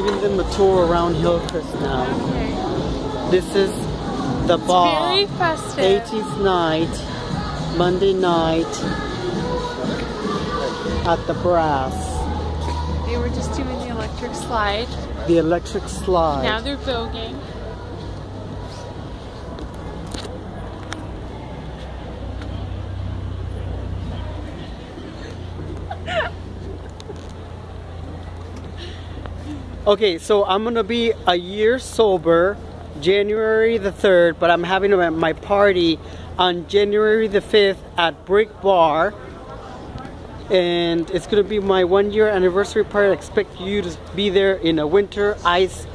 tour around Hillcrest now. Okay. This is the It's bar. very festive. 80s night, Monday night at the Brass. They were just doing the electric slide. The electric slide. Now they're voguing. Okay, so I'm gonna be a year sober, January the 3rd, but I'm having my party on January the 5th at Brick Bar. And it's gonna be my one year anniversary party. I expect you to be there in a winter ice